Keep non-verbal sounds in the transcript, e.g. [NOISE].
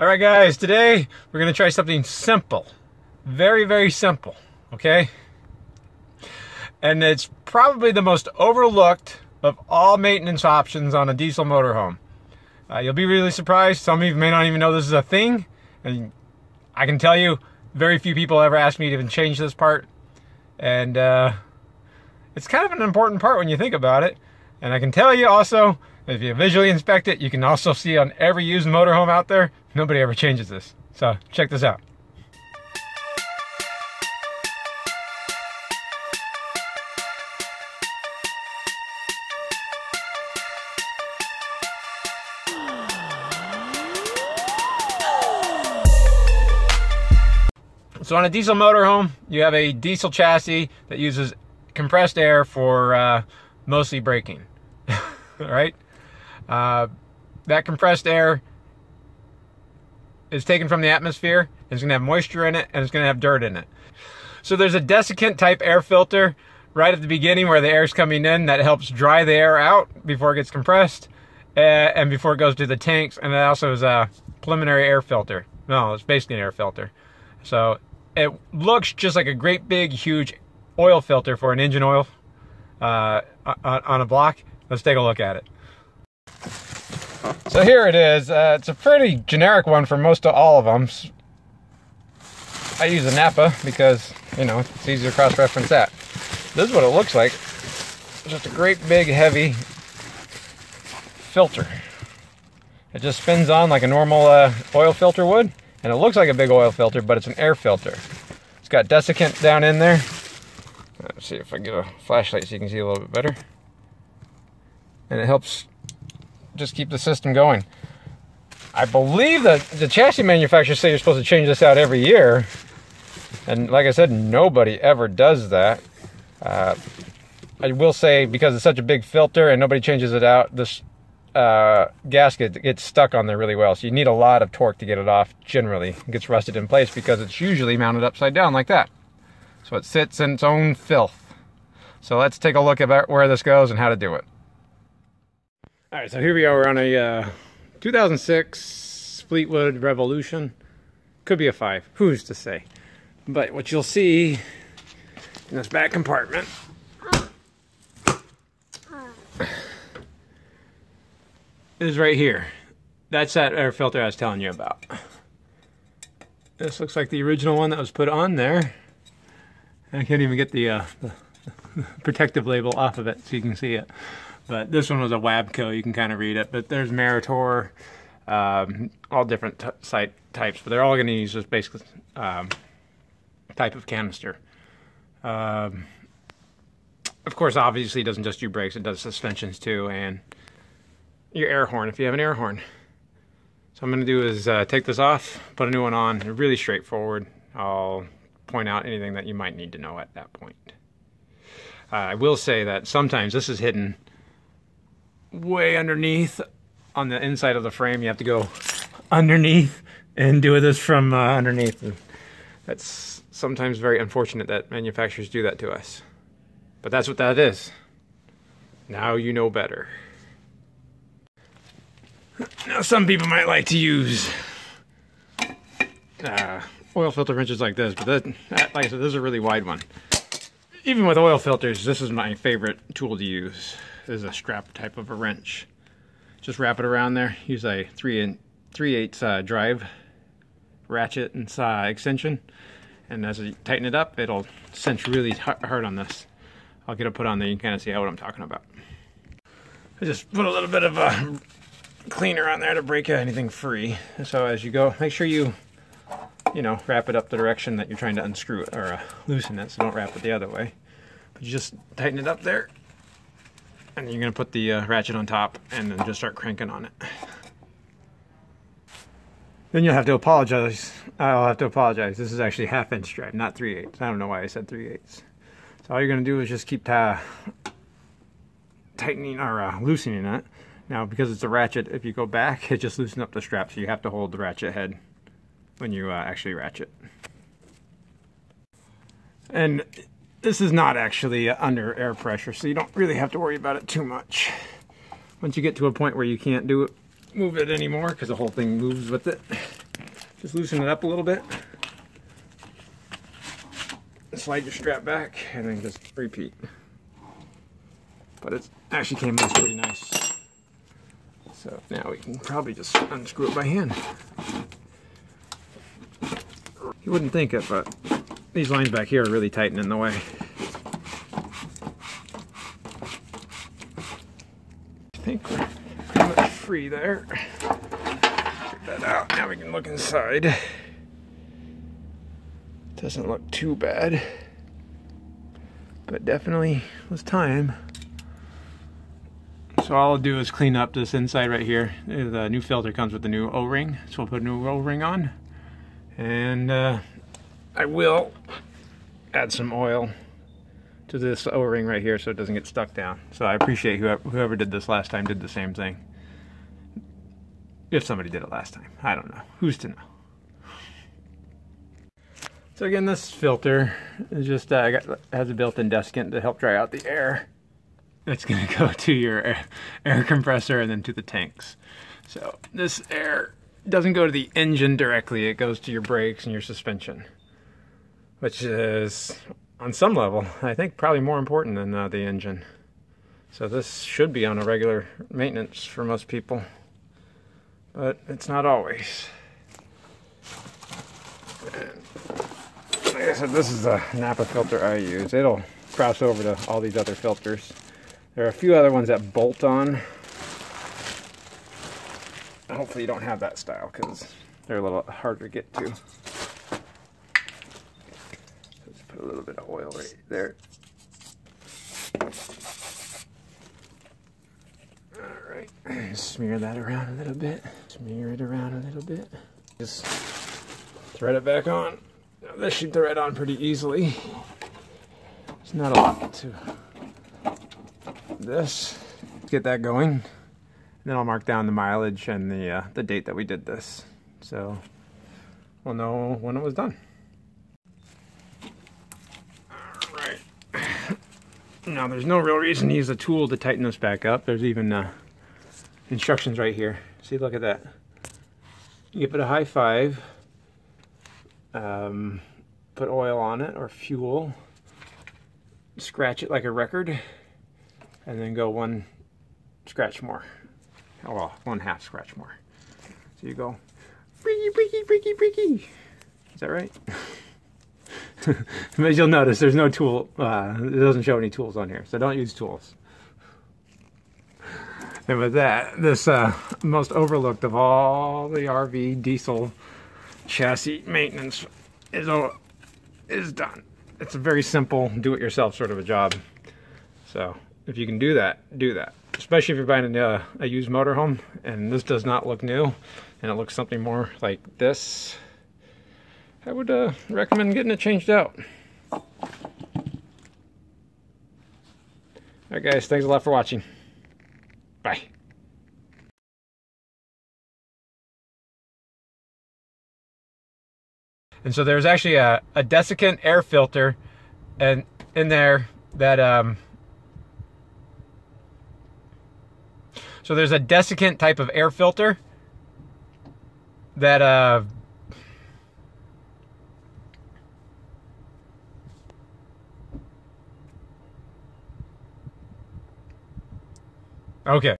All right, guys, today we're to try something simple. Very, very simple, okay? And it's probably the most overlooked of all maintenance options on a diesel motorhome. Uh, you'll be really surprised. Some of you may not even know this is a thing. And I can tell you, very few people ever ask me to even change this part. And uh, it's kind of an important part when you think about it. And I can tell you also, if you visually inspect it, you can also see on every used motorhome out there, nobody ever changes this. So check this out. So on a diesel motorhome, you have a diesel chassis that uses compressed air for uh, mostly braking, [LAUGHS] right? Uh, that compressed air is taken from the atmosphere. It's going to have moisture in it and it's going to have dirt in it. So there's a desiccant type air filter right at the beginning where the air is coming in that helps dry the air out before it gets compressed uh, and before it goes to the tanks. And it also is a preliminary air filter. No, it's basically an air filter. So it looks just like a great big huge oil filter for an engine oil uh, on, on a block. Let's take a look at it. [LAUGHS] So here it is. Uh, it's a pretty generic one for most of all of them. I use a Napa because, you know, it's easier to cross-reference that. This is what it looks like. Just a great big heavy filter. It just spins on like a normal uh, oil filter would. And it looks like a big oil filter, but it's an air filter. It's got desiccant down in there. Let's see if I get a flashlight so you can see a little bit better. And it helps just keep the system going. I believe that the chassis manufacturers say you're supposed to change this out every year. And like I said, nobody ever does that. Uh, I will say, because it's such a big filter and nobody changes it out, this uh, gasket gets stuck on there really well. So you need a lot of torque to get it off generally. It gets rusted in place because it's usually mounted upside down like that. So it sits in its own filth. So let's take a look at where this goes and how to do it. All right, so here we are. We're on a uh, 2006 Fleetwood Revolution. Could be a 5. Who's to say? But what you'll see in this back compartment is right here. That's that air filter I was telling you about. This looks like the original one that was put on there. I can't even get the, uh, [LAUGHS] the protective label off of it so you can see it. But this one was a Wabco, you can kind of read it. But there's Meritor, um, all different site types, but they're all going to use this basic um, type of canister. Um, of course, obviously, it doesn't just do brakes, it does suspensions too, and your air horn if you have an air horn. So I'm going to do is uh, take this off, put a new one on, really straightforward. I'll point out anything that you might need to know at that point. Uh, I will say that sometimes this is hidden way underneath on the inside of the frame. You have to go underneath and do this from uh, underneath. And that's sometimes very unfortunate that manufacturers do that to us. But that's what that is. Now you know better. Now some people might like to use uh, oil filter wrenches like this, but that, like I said, this is a really wide one. Even with oil filters, this is my favorite tool to use. This is a strap type of a wrench. Just wrap it around there. Use a 3 and 3 8 uh, drive ratchet and saw extension. And as you tighten it up, it'll cinch really hard on this. I'll get it put on there. You can kind of see how what I'm talking about. I just put a little bit of a cleaner on there to break anything free. So as you go, make sure you, you know, wrap it up the direction that you're trying to unscrew it or uh, loosen it. So don't wrap it the other way. You just tighten it up there and you're gonna put the uh, ratchet on top and then just start cranking on it. Then you'll have to apologize. I'll have to apologize. This is actually half inch drive, not 3 eighths. I don't know why I said 3 eighths. So all you're gonna do is just keep tightening or uh, loosening it. Now because it's a ratchet, if you go back, it just loosens up the strap, so you have to hold the ratchet head when you uh, actually ratchet. And this is not actually under air pressure, so you don't really have to worry about it too much. Once you get to a point where you can't do it, move it anymore, because the whole thing moves with it, Just loosen it up a little bit. Slide your strap back and then just repeat. But it actually came loose pretty nice. So now we can probably just unscrew it by hand. You wouldn't think it, but these lines back here are really tightening in the way. I think we're pretty much free there. Take that out. Now we can look inside. Doesn't look too bad. But definitely was time. So all I'll do is clean up this inside right here. The new filter comes with the new O-ring, so we'll put a new O-ring on. And uh, I will add some oil to this O-ring right here so it doesn't get stuck down. So I appreciate whoever, whoever did this last time did the same thing. If somebody did it last time. I don't know. Who's to know? So again, this filter is just uh, got, has a built-in desiccant to help dry out the air. It's going [LAUGHS] to go to your air, air compressor and then to the tanks. So this air doesn't go to the engine directly, it goes to your brakes and your suspension. Which is, on some level, I think probably more important than uh, the engine. So this should be on a regular maintenance for most people. But it's not always. And like I said, this is a Napa filter I use. It'll cross over to all these other filters. There are a few other ones that bolt on hopefully you don't have that style because they're a little harder to get to. A little bit of oil right there. Alright, smear that around a little bit. Smear it around a little bit. Just thread it back on. Now this should thread on pretty easily. It's not a lot to this. Get that going And then I'll mark down the mileage and the, uh, the date that we did this. So we'll know when it was done. Alright. Now there's no real reason to use a tool to tighten this back up. There's even uh, instructions right here. See, look at that. You give it a high five, um, put oil on it or fuel, scratch it like a record, and then go one scratch more oh well, one half scratch more. So you go, freaky, freaky, freaky, freaky. Is that right? [LAUGHS] [LAUGHS] As you'll notice, there's no tool, uh, it doesn't show any tools on here, so don't use tools. And with that, this uh, most overlooked of all the RV diesel chassis maintenance is, all, is done. It's a very simple, do-it-yourself sort of a job. So if you can do that, do that especially if you're buying a, a used motorhome and this does not look new and it looks something more like this, I would uh, recommend getting it changed out. Alright guys, thanks a lot for watching. Bye. And so there's actually a, a desiccant air filter and in there that um, So there's a desiccant type of air filter that uh, Okay.